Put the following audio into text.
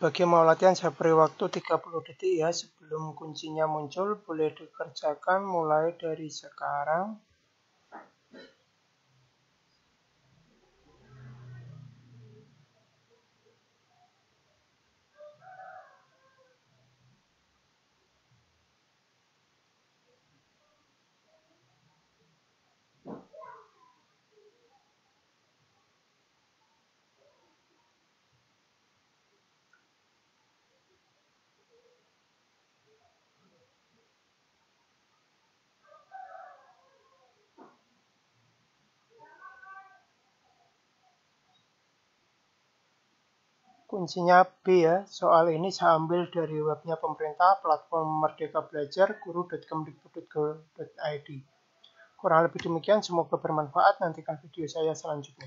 Bagi mau latihan saya beri waktu 30 detik ya sebelum kuncinya muncul. Boleh dikerjakan mulai dari sekarang. Kuncinya B ya. Soal ini saya ambil dari webnya pemerintah, platform Merdeka Belajar, guru.kemdikbud.go.id. Kurang lebih demikian, semoga bermanfaat. Nantikan video saya selanjutnya.